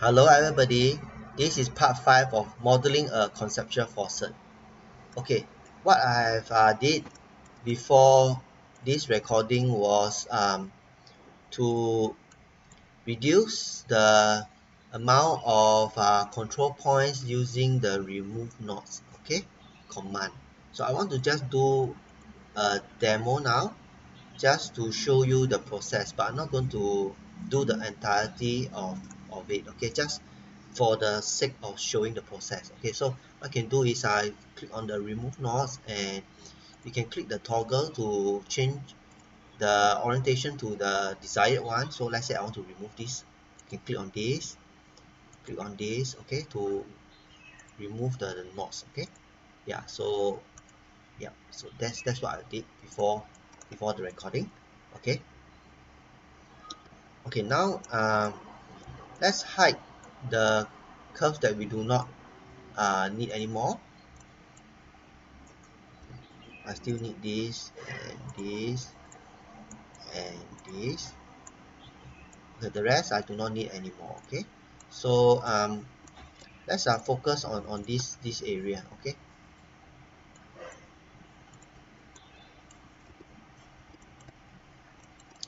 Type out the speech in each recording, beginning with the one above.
Hello everybody, this is part 5 of modeling a conceptual faucet. Okay, what I have uh, did before this recording was um, to reduce the amount of uh, control points using the remove nodes, okay, command. So I want to just do a demo now just to show you the process but I'm not going to do the entirety of, of it okay? Just for the sake of showing the process okay? So I can do is I click on the remove nodes and you can click the toggle to change the orientation to the desired one. So let's say I want to remove this. You can click on this click on this okay? To remove the, the nodes okay? Yeah so yeah so that's that's what I did before before the recording okay? Okay now um, let's hide the curves that we do not uh, need anymore. I still need this and this and this. Okay the rest I do not need anymore okay? So um, let's uh, focus on on this this area okay?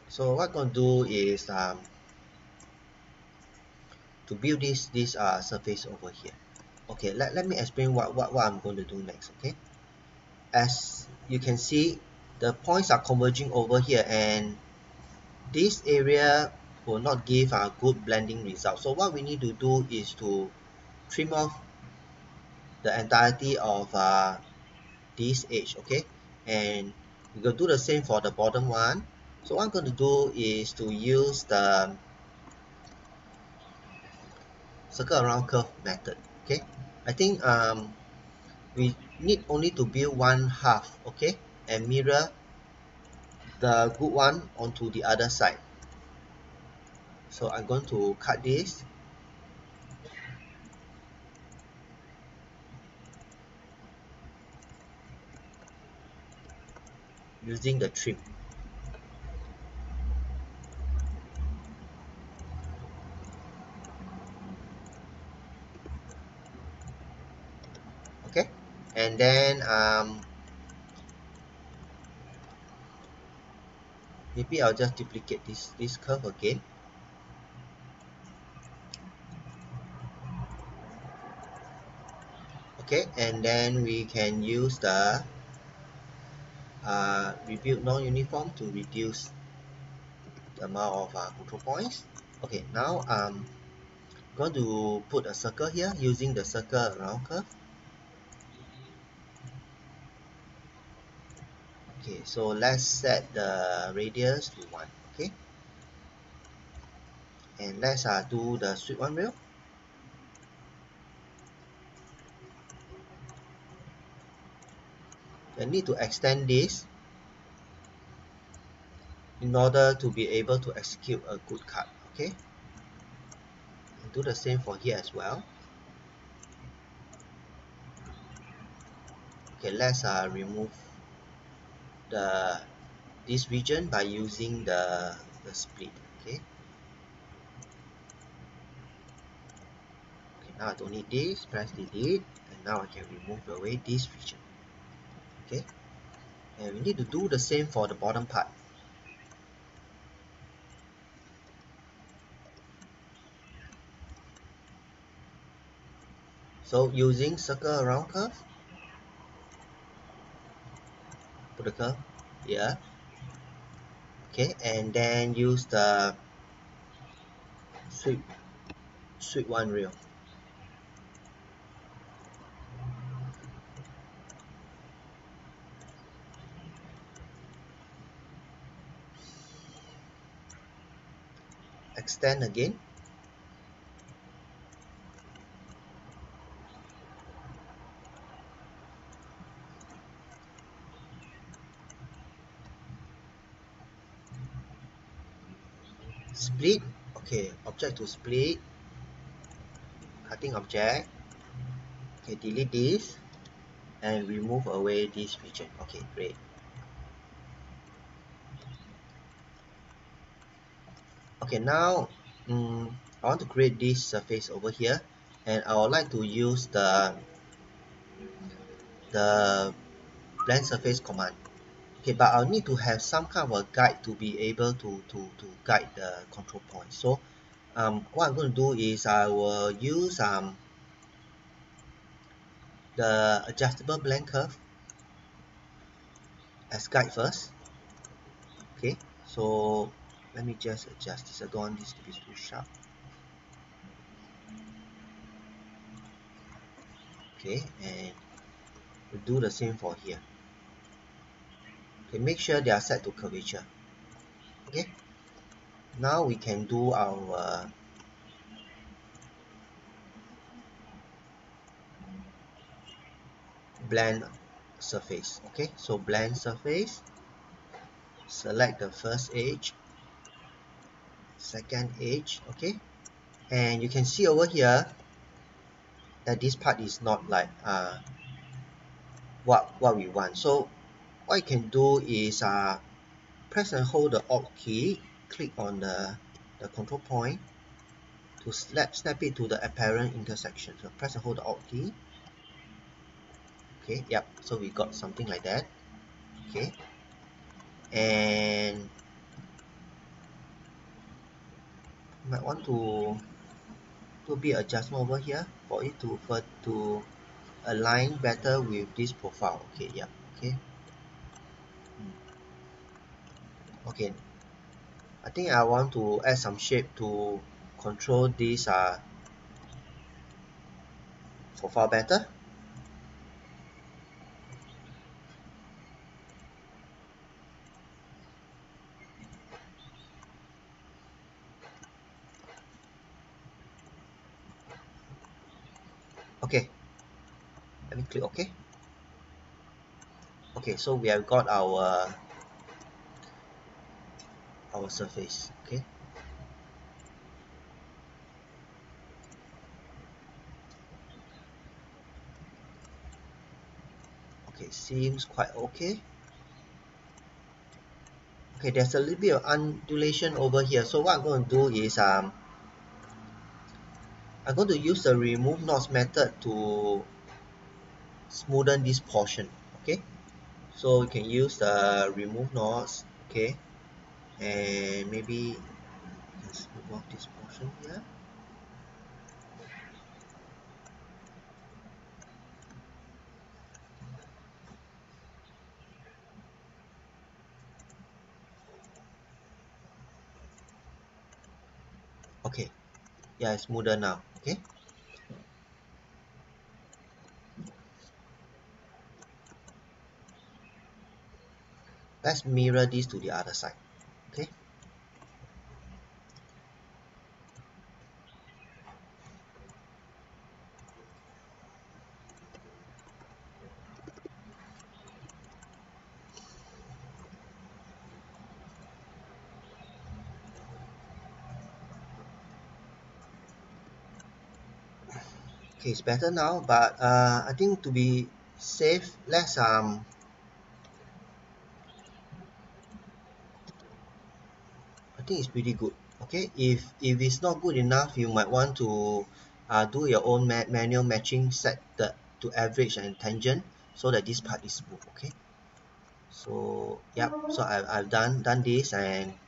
So what I'm to do is um, to build this this uh, surface over here. Okay let, let me explain what, what, what I'm going to do next okay? As you can see the points are converging over here and this area will not give a good blending result. So what we need to do is to trim off the entirety of uh, this edge okay? And we will do the same for the bottom one. So what I'm going to do is to use the circle around curve method okay? I think um, we need only to build one half okay? And mirror the good one onto the other side. So I'm going to cut this. Using the trim okay and then um, maybe I'll just duplicate this this curve again. Okay and then we can use the uh, rebuild non-uniform to reduce the amount of uh, control points. Okay now um, I'm going to put a circle here using the circle around curve okay so let's set the radius to 1 okay? And let's uh, do the sweep one rail I need to extend this in order to be able to execute a good cut okay? And do the same for here as well. Okay let's uh, remove the this region by using the, the split okay? Okay now I don't need this press delete and now I can remove away this region okay? And we need to do the same for the bottom part. So using circle around curve put the curve okay and then use the sweep sweep one rail extend again split okay object to split cutting object okay delete this and remove away this region okay great. Okay now um, I want to create this surface over here and I would like to use the the blend surface command okay but I'll need to have some kind of a guide to be able to to to guide the control point. So um, what I'm going to do is I will use um, the adjustable blend curve as guide first. Okay so let me just adjust this I don't want this to be too sharp. Okay and we'll do the same for here okay make sure they are set to curvature. Okay? Now we can do our blend surface. Okay? So blend surface. Select the first edge. Second edge. Okay? And you can see over here that this part is not like uh, what what we want. So what you can do is uh, press and hold the alt key click on the, the control point to snap, snap it to the apparent intersection. So press and hold the alt key. Okay yep so we got something like that. Okay. And might want to do a bit adjustment over here for it to for to align better with this profile. Okay yeah okay okay. I think I want to add some shape to control this uh, profile better. Okay. Let me click OK okay so we have got our our surface okay okay seems quite okay. Okay there's a little bit of undulation over here. So what I'm going to do is um I'm going to use the remove nodes method to smoothen this portion okay? So you can use the remove nodes okay and maybe let's move off this portion here. Okay. Yeah it's smoother now okay? Let's mirror this to the other side okay. Okay it's better now but uh, I think to be safe let's um think it's pretty good okay? If if it's not good enough you might want to uh, do your own ma manual matching set the to average and tangent so that this part is smooth okay? So yep so I've, I've done done this and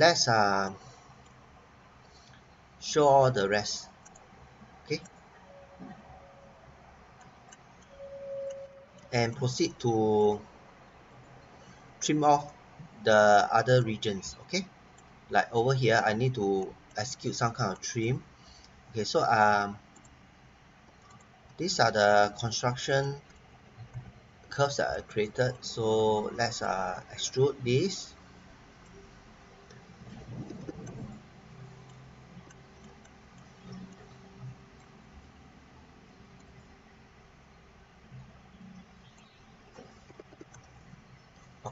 let's uh, show all the rest okay? And proceed to trim off the other regions okay? Like over here I need to execute some kind of trim. Okay so um these are the construction curves that I created. So let's uh, extrude this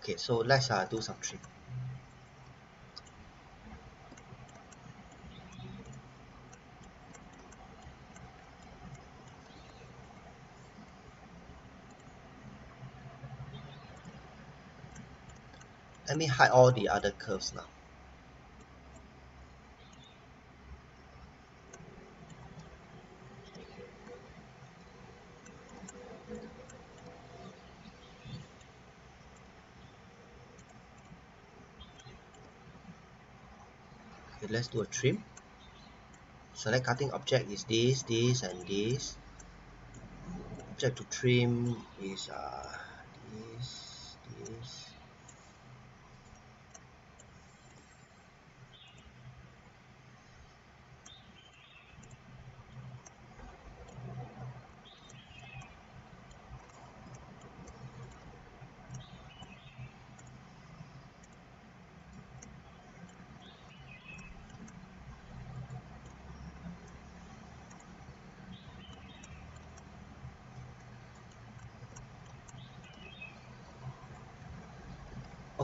okay so let's uh, do some trim let me hide all the other curves now let's do a trim. Select cutting object is this this and this. Object to trim is uh, this this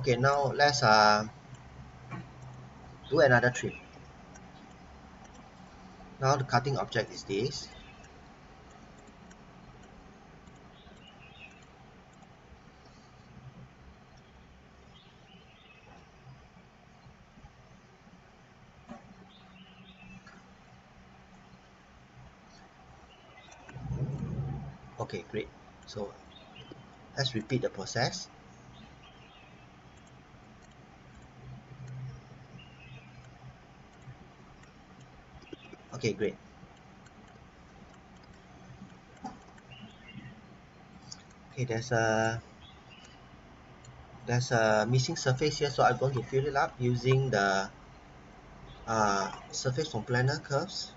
okay now let's uh, do another trim now the cutting object is this. Okay great. So let's repeat the process okay great. Okay there's a there's a missing surface here so I'm going to fill it up using the uh, surface from planar curves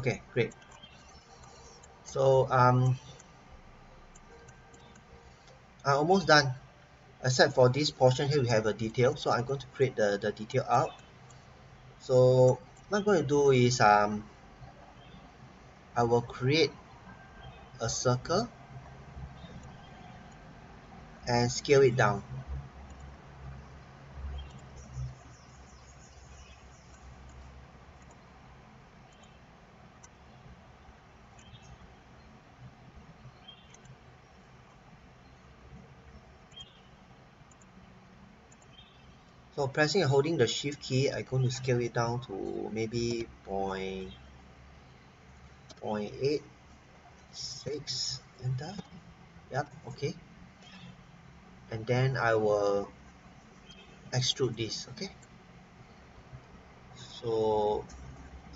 okay great. So um I'm almost done. Except for this portion here we have a detail. So I'm going to create the, the detail out. So what I'm going to do is um I will create a circle and scale it down so pressing and holding the shift key I'm going to scale it down to maybe point point eight six enter. Yep okay. And then I will extrude this okay? So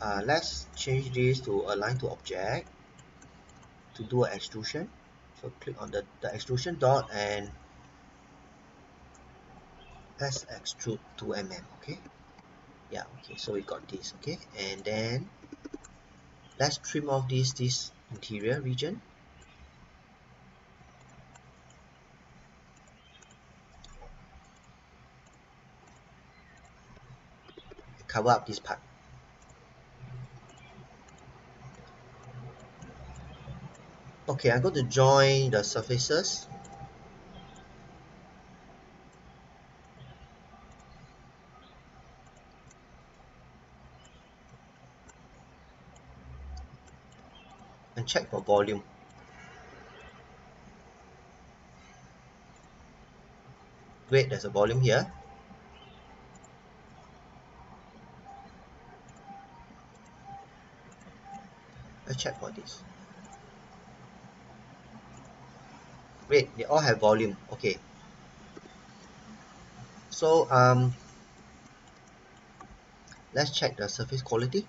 uh, let's change this to align to object to do an extrusion. So click on the, the extrusion dot and let's extrude 2 mm okay? Yeah okay so we got this okay? And then let's trim off this this interior region. Cover up this part. Okay I'm going to join the surfaces volume. Great there's a volume here. Let's check for this. Great they all have volume. Okay. So um let's check the surface quality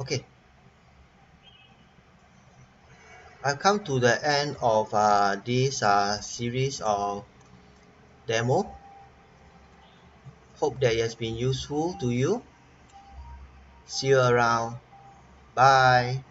okay I've come to the end of uh, this uh, series of demo. Hope that it has been useful to you. See you around. Bye